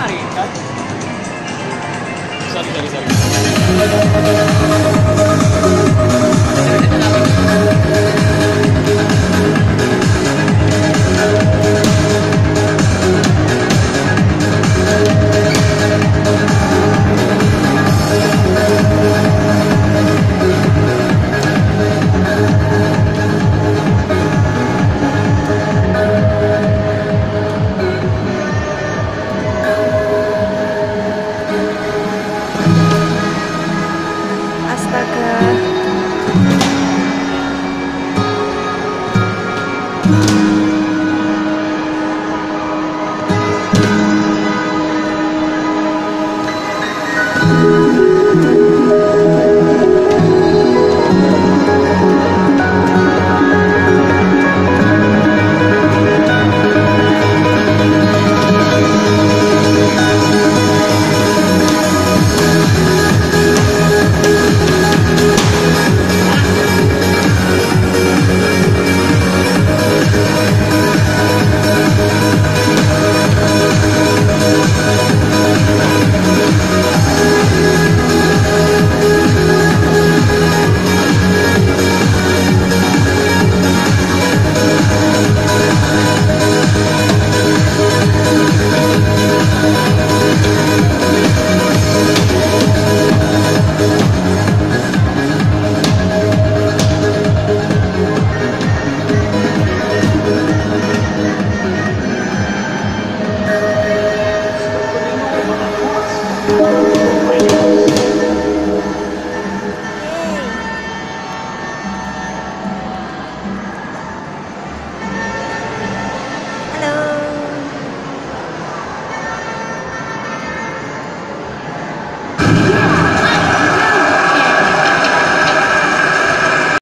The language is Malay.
menarik kan? Sorry, sorry, sorry.